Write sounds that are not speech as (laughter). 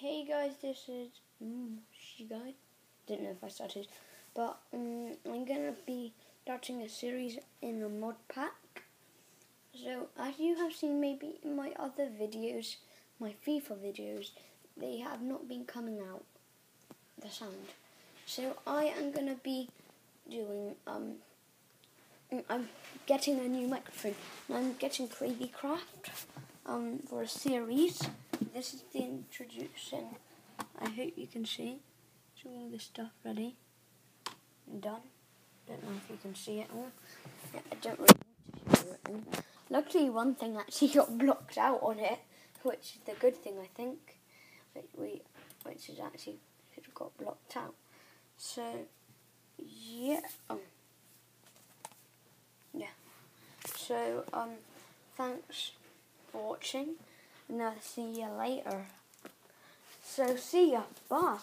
Hey guys, this is mm, she guy. Didn't know if I started, but um, I'm gonna be starting a series in a mod pack. So as you have seen, maybe in my other videos, my FIFA videos, they have not been coming out. The sound. So I am gonna be doing um. I'm getting a new microphone. I'm getting Crazy Craft um for a series this is the introduction. I hope you can see. So all the stuff ready and done. Don't know if you can see it all. Yeah, I don't really want to show it. And luckily, one thing actually (laughs) got blocked out on it, which is the good thing I think. Which we, which is actually have got blocked out. So yeah, um, yeah. So um, thanks for watching and I'll see you later. So see ya. Bye.